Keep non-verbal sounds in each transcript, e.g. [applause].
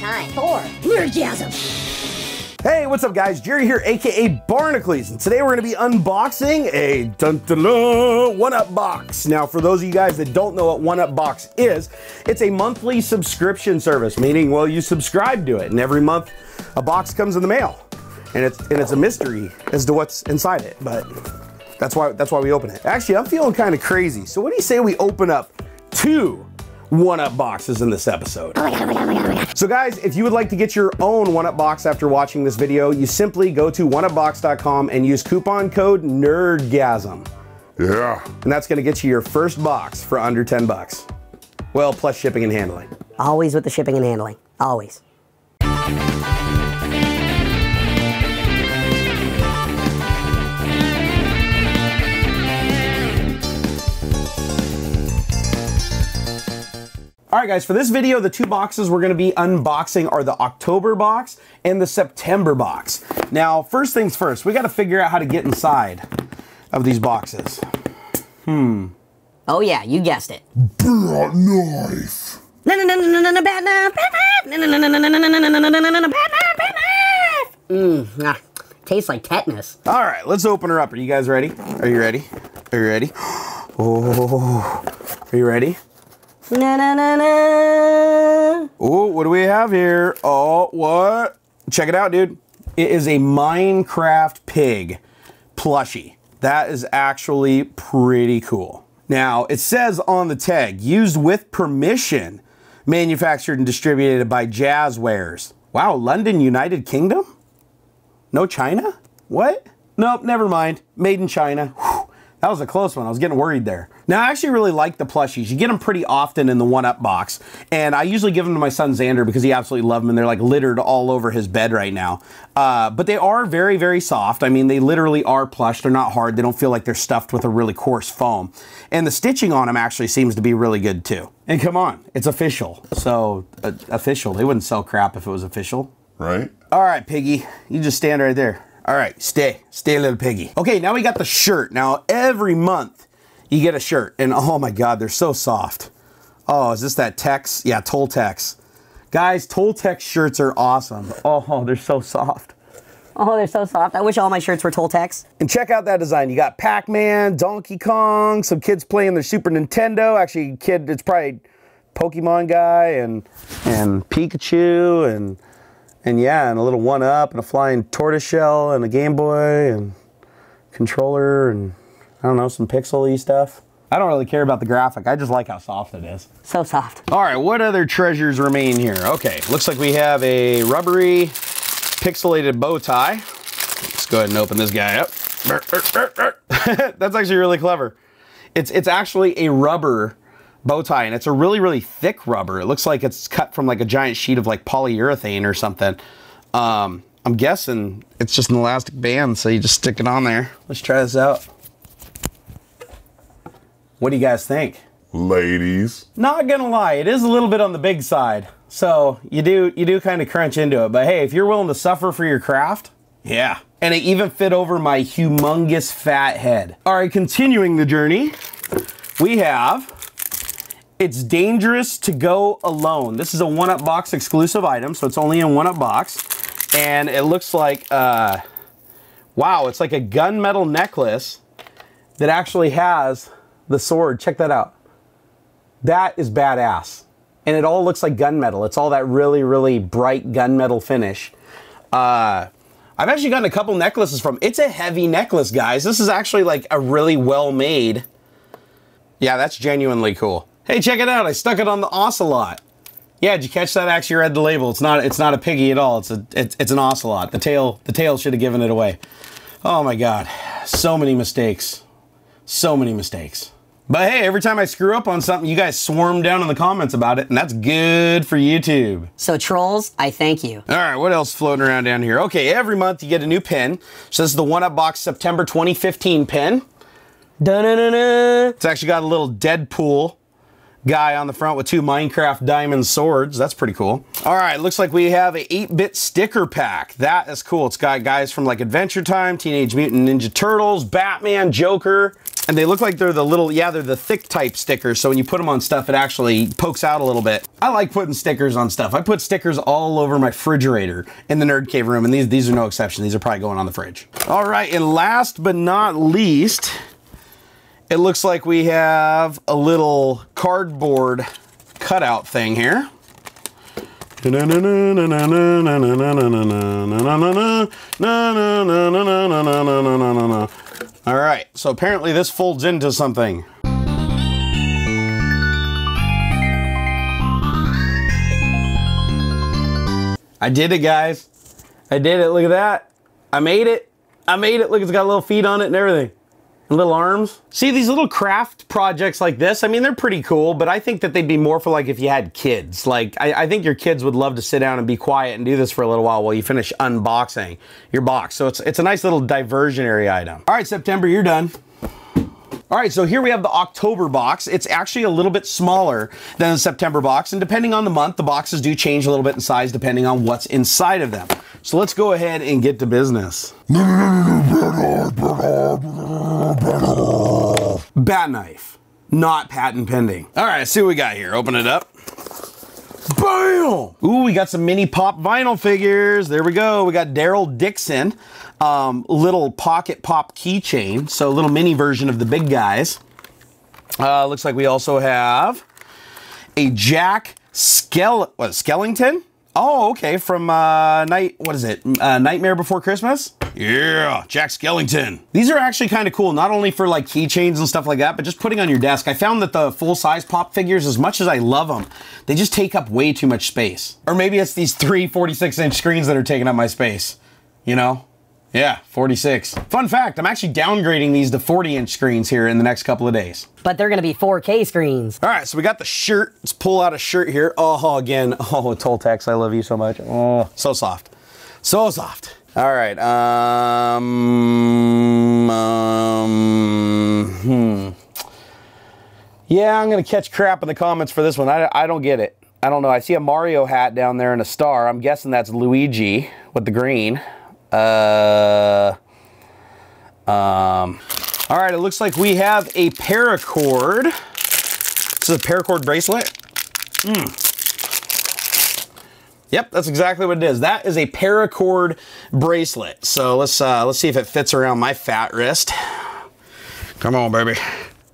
time for Nerdgasm. Hey, what's up, guys? Jerry here, aka Barnacules, and today we're going to be unboxing a dun dun dun One Up box. Now, for those of you guys that don't know what One Up box is, it's a monthly subscription service, meaning, well, you subscribe to it, and every month a box comes in the mail, and it's and it's a mystery as to what's inside it, but that's why that's why we open it. Actually, I'm feeling kind of crazy, so what do you say we open up two one-up boxes in this episode. So guys, if you would like to get your own one-up box after watching this video, you simply go to oneupbox.com and use coupon code NERDGASM. Yeah. And that's gonna get you your first box for under 10 bucks. Well, plus shipping and handling. Always with the shipping and handling. Always. All right, guys, for this video, the two boxes we're gonna be unboxing are the October box and the September box. Now, first things first, we gotta figure out how to get inside of these boxes. Hmm. Oh yeah, you guessed it. That knife. Mmm, ah, tastes like tetanus. All right, let's open her up. Are you guys ready? Are you ready? Are you ready? Oh, are you ready? Na na na na. Oh, what do we have here? Oh, what? Check it out, dude. It is a Minecraft pig plushie. That is actually pretty cool. Now, it says on the tag, used with permission, manufactured and distributed by Jazzwares. Wow, London, United Kingdom? No China? What? Nope, never mind. Made in China. That was a close one. I was getting worried there. Now, I actually really like the plushies. You get them pretty often in the one up box. And I usually give them to my son Xander because he absolutely loves them and they're like littered all over his bed right now. Uh, but they are very, very soft. I mean, they literally are plush. They're not hard. They don't feel like they're stuffed with a really coarse foam. And the stitching on them actually seems to be really good too. And come on, it's official. So, uh, official. They wouldn't sell crap if it was official. Right? All right, piggy. You just stand right there. All right, stay. Stay, little piggy. Okay, now we got the shirt. Now, every month you get a shirt, and oh my God, they're so soft. Oh, is this that Tex? Yeah, Tultex. Guys, Tultex shirts are awesome. Oh, they're so soft. Oh, they're so soft. I wish all my shirts were Tultex. And check out that design. You got Pac-Man, Donkey Kong, some kids playing their Super Nintendo. Actually, kid, it's probably Pokemon guy and and Pikachu and and yeah, and a little one up and a flying tortoiseshell and a Game Boy and controller and I don't know some pixely stuff. I don't really care about the graphic. I just like how soft it is. So soft. All right, what other treasures remain here? Okay, looks like we have a rubbery pixelated bow tie. Let's go ahead and open this guy up. [laughs] That's actually really clever. It's it's actually a rubber bow tie, and it's a really really thick rubber. It looks like it's cut from like a giant sheet of like polyurethane or something. Um, I'm guessing it's just an elastic band, so you just stick it on there. Let's try this out. What do you guys think? Ladies. Not gonna lie, it is a little bit on the big side. So you do you do kind of crunch into it. But hey, if you're willing to suffer for your craft, yeah. And it even fit over my humongous fat head. All right, continuing the journey, we have it's dangerous to go alone. This is a one up box exclusive item, so it's only in one up box. And it looks like uh wow, it's like a gunmetal necklace that actually has the sword. Check that out. That is badass. And it all looks like gunmetal. It's all that really, really bright gunmetal finish. Uh, I've actually gotten a couple necklaces from. It's a heavy necklace, guys. This is actually like a really well made. Yeah, that's genuinely cool. Hey, check it out. I stuck it on the ocelot. Yeah, did you catch that? Actually, read the label. It's not. It's not a piggy at all. It's a. It's, it's an ocelot. The tail. The tail should have given it away. Oh my god, so many mistakes. So many mistakes. But hey, every time I screw up on something, you guys swarm down in the comments about it, and that's good for YouTube. So trolls, I thank you. All right, what else floating around down here? Okay, every month you get a new pin. So this is the One Up Box September 2015 pin. Da-na-na-na. It's actually got a little Deadpool guy on the front with two Minecraft diamond swords. That's pretty cool. All right, looks like we have a 8-bit sticker pack. That is cool. It's got guys from like Adventure Time, Teenage Mutant Ninja Turtles, Batman, Joker, and they look like they're the little, yeah, they're the thick type stickers. So when you put them on stuff, it actually pokes out a little bit. I like putting stickers on stuff. I put stickers all over my refrigerator in the Nerd Cave room, and these, these are no exception. These are probably going on the fridge. All right, and last but not least, it looks like we have a little cardboard cutout thing here. All right, so apparently this folds into something. I did it, guys. I did it. Look at that. I made it. I made it. Look, it's got a little feet on it and everything. Little arms. See, these little craft projects like this, I mean, they're pretty cool, but I think that they'd be more for like if you had kids. Like, I, I think your kids would love to sit down and be quiet and do this for a little while while you finish unboxing your box. So it's, it's a nice little diversionary item. All right, September, you're done. All right, so here we have the October box. It's actually a little bit smaller than the September box, and depending on the month, the boxes do change a little bit in size depending on what's inside of them. So let's go ahead and get to business. Bat knife, not patent pending. All right, see what we got here. Open it up. Bam! Ooh, we got some mini pop vinyl figures. There we go. We got Daryl Dixon, um, little pocket pop keychain. So a little mini version of the big guys. Uh, looks like we also have a Jack Skell what Skellington. Oh, okay, from uh, night. What is it? Uh, Nightmare Before Christmas. Yeah, Jack Skellington. These are actually kind of cool, not only for like keychains and stuff like that, but just putting on your desk. I found that the full size pop figures, as much as I love them, they just take up way too much space. Or maybe it's these three 46 inch screens that are taking up my space. You know? Yeah, 46. Fun fact, I'm actually downgrading these to 40 inch screens here in the next couple of days. But they're gonna be 4K screens. All right, so we got the shirt. Let's pull out a shirt here. Oh, again. Oh, Tultex, I love you so much. Oh, so soft. So soft. All right. Um, um, hmm. Yeah, I'm going to catch crap in the comments for this one. I, I don't get it. I don't know. I see a Mario hat down there and a star. I'm guessing that's Luigi with the green. Uh, um, all right, it looks like we have a paracord. This is a paracord bracelet. Mm. Yep, that's exactly what it is. That is a paracord bracelet. So let's uh, let's see if it fits around my fat wrist. Come on, baby.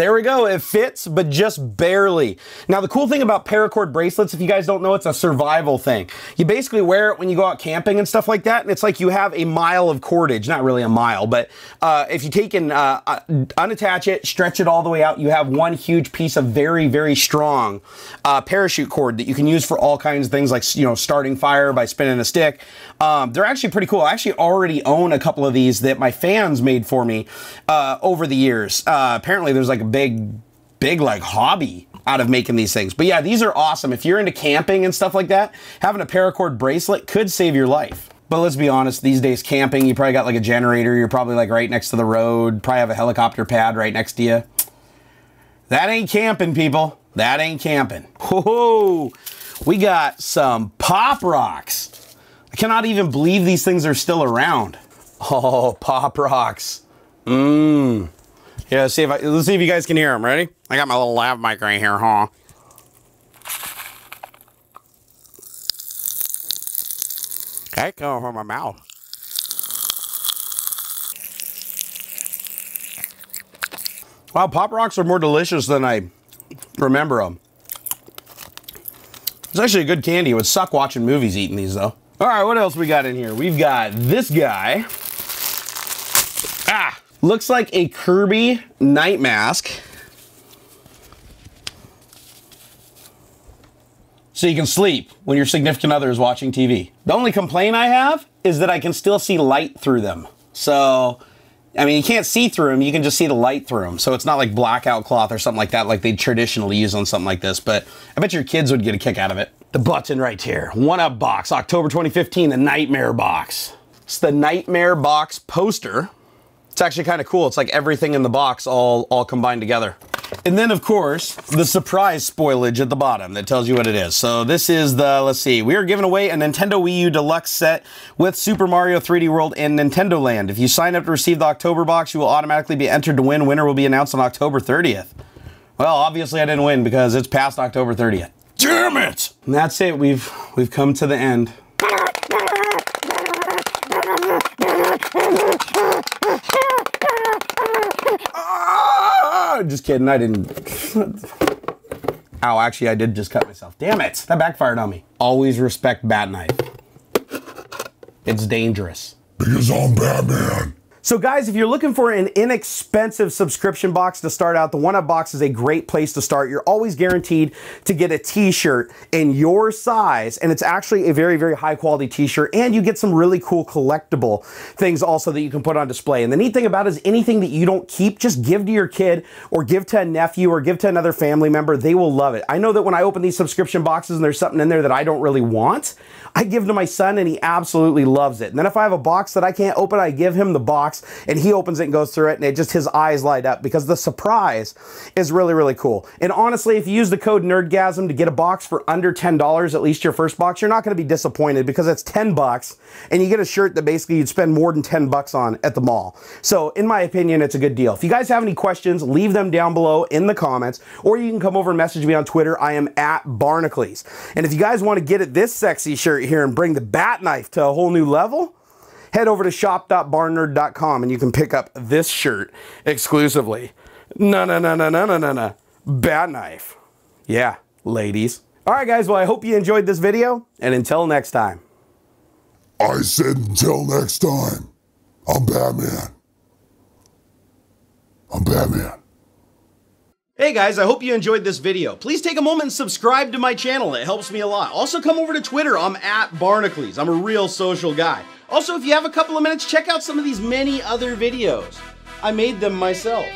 There we go. It fits, but just barely. Now, the cool thing about paracord bracelets, if you guys don't know, it's a survival thing. You basically wear it when you go out camping and stuff like that, and it's like you have a mile of cordage. Not really a mile, but uh, if you take and uh, uh, unattach it, stretch it all the way out, you have one huge piece of very, very strong uh, parachute cord that you can use for all kinds of things, like you know, starting fire by spinning a stick. Um, they're actually pretty cool. I actually already own a couple of these that my fans made for me uh, over the years. Uh, apparently, there's like a big, big like hobby out of making these things. But yeah, these are awesome. If you're into camping and stuff like that, having a paracord bracelet could save your life. But let's be honest, these days camping, you probably got like a generator, you're probably like right next to the road, probably have a helicopter pad right next to you. That ain't camping, people. That ain't camping. Whoa, we got some pop rocks. I cannot even believe these things are still around. Oh, pop rocks. Mmm. Yeah, let's see if I let's see if you guys can hear them. Ready? I got my little lav mic right here, huh? Okay, coming from my mouth. Wow, pop rocks are more delicious than I remember them. It's actually a good candy. It would suck watching movies eating these though. All right, what else we got in here? We've got this guy. Looks like a Kirby night mask. So you can sleep when your significant other is watching TV. The only complaint I have is that I can still see light through them. So, I mean, you can't see through them, you can just see the light through them. So it's not like blackout cloth or something like that, like they traditionally use on something like this. But I bet your kids would get a kick out of it. The button right here. One Up box, October 2015, the Nightmare box. It's the Nightmare box poster. It's actually kind of cool. It's like everything in the box all, all combined together. And then, of course, the surprise spoilage at the bottom that tells you what it is. So this is the, let's see, we are giving away a Nintendo Wii U Deluxe set with Super Mario 3D World and Nintendo Land. If you sign up to receive the October box, you will automatically be entered to win. Winner will be announced on October 30th. Well, obviously I didn't win because it's past October 30th. Damn it! And that's it. We've we've come to the end. Just kidding. I didn't. Ow, actually, I did just cut myself. Damn it. That backfired on me. Always respect bat knife. It's dangerous. Because I'm Batman. So guys, if you're looking for an inexpensive subscription box to start out, the One Up box is a great place to start. You're always guaranteed to get a t-shirt in your size, and it's actually a very, very high quality t-shirt, and you get some really cool collectible things also that you can put on display. And the neat thing about it is anything that you don't keep, just give to your kid or give to a nephew or give to another family member. They will love it. I know that when I open these subscription boxes and there's something in there that I don't really want, I give to my son and he absolutely loves it. And then if I have a box that I can't open, I give him the box and he opens it and goes through it and it just his eyes light up because the surprise is really, really cool. And honestly, if you use the code NERDGASM to get a box for under $10, at least your first box, you're not going to be disappointed because it's 10 bucks and you get a shirt that basically you'd spend more than 10 bucks on at the mall. So in my opinion, it's a good deal. If you guys have any questions, leave them down below in the comments or you can come over and message me on Twitter. I am at Barnacules. And if you guys want to get at this sexy shirt here and bring the bat knife to a whole new level, head over to shop.barnnerd.com and you can pick up this shirt exclusively. No, no, no, no, no, no, no, no. Bat knife. Yeah, ladies. All right, guys. Well, I hope you enjoyed this video, and until next time. I said until next time. I'm Batman. I'm Batman. Hey guys, I hope you enjoyed this video. Please take a moment and subscribe to my channel. It helps me a lot. Also come over to Twitter. I'm at Barnacules. I'm a real social guy. Also, if you have a couple of minutes, check out some of these many other videos. I made them myself.